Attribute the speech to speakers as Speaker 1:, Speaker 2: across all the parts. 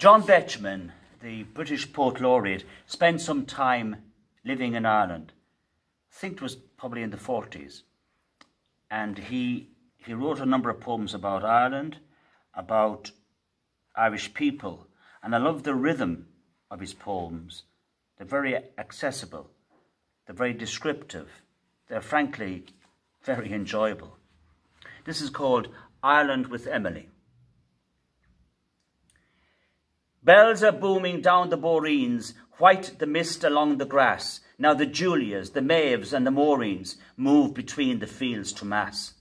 Speaker 1: John Betjeman, the British Poet Laureate, spent some time living in Ireland. I think it was probably in the 40s. And he, he wrote a number of poems about Ireland, about Irish people. And I love the rhythm of his poems. They're very accessible. They're very descriptive. They're frankly very enjoyable. This is called Ireland with Emily. Bells are booming down the Boreens, white the mist along the grass. Now the Julias, the Maeves and the Maureens move between the fields to mass.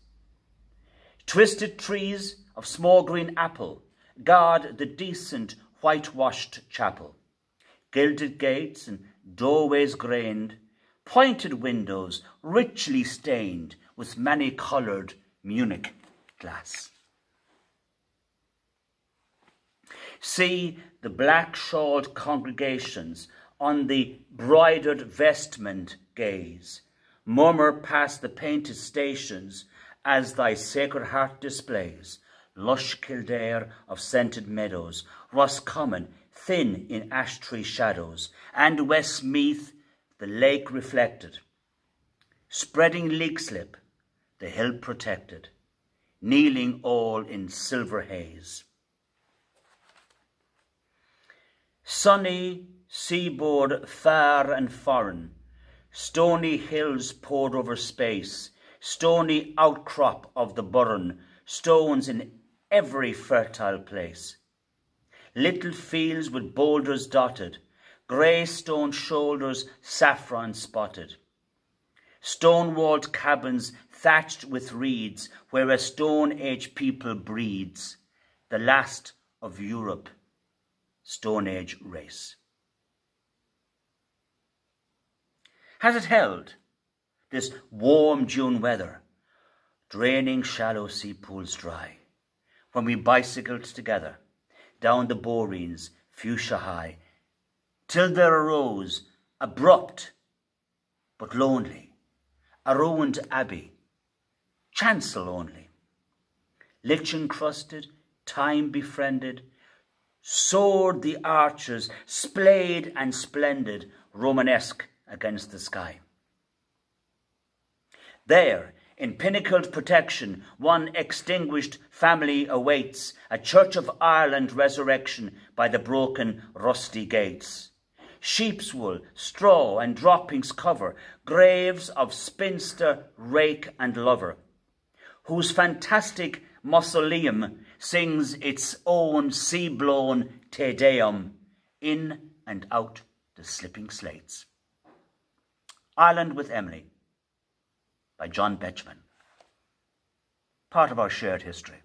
Speaker 1: Twisted trees of small green apple guard the decent whitewashed chapel. Gilded gates and doorways grained, pointed windows richly stained with many-coloured Munich glass. See the black-shawled congregations on the broidered vestment gaze, murmur past the painted stations as thy sacred heart displays, lush Kildare of scented meadows, Roscommon thin in ash tree shadows, and Westmeath the lake reflected, spreading Leixlip, the hill protected, kneeling all in silver haze. Sunny seaboard far and foreign, stony hills poured over space, stony outcrop of the Burren, stones in every fertile place. Little fields with boulders dotted, grey stone shoulders saffron spotted. Stone-walled cabins thatched with reeds, where a Stone Age people breeds, the last of Europe Stone Age race. Has it held, this warm June weather, draining shallow sea pools dry, when we bicycled together down the Boreens, fuchsia high, till there arose, abrupt but lonely, a ruined abbey, chancel only, lichen crusted, time befriended, soared the arches, splayed and splendid, Romanesque against the sky. There, in pinnacled protection, one extinguished family awaits a Church of Ireland resurrection by the broken, rusty gates. Sheep's wool, straw, and droppings cover graves of spinster, rake, and lover, whose fantastic mausoleum sings its own sea-blown Te Deum in and out the slipping slates. Ireland with Emily by John Betjeman, part of our shared history.